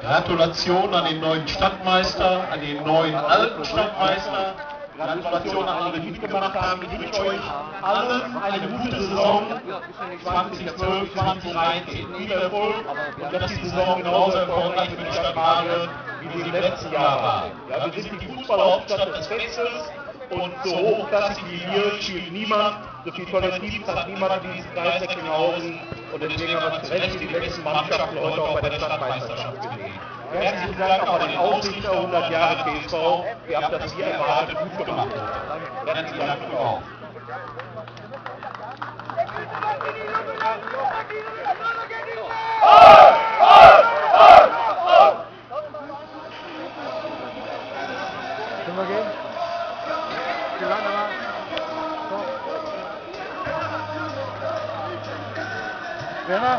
Gratulation an den neuen Stadtmeister, an den neuen alten Stadtmeister. Gratulation an alle, die mitgemacht haben. Ich wünsche euch allen eine gute Saison 2012, 2013. Viel Erfolg und dass die Saison genauso erfolgreich für die Stadt Mare wie sie im letzten Jahr war. Ja, wir sind die Fußballhauptstadt des Westens und so hochklassig wie wir spielt niemand. So viel tolle Teams hat niemand in diesem Kreis Recklinghausen und deswegen haben wir zu Recht die besten Mannschaften heute auch bei der Stadtmeisterschaft gesehen. Herzlichen Dank auch an den Ausrichter 100 Jahre TSV. Ihr habt das hier erwartet gut gemacht. Herzlichen Dank auch. Können wir gehen? है ना?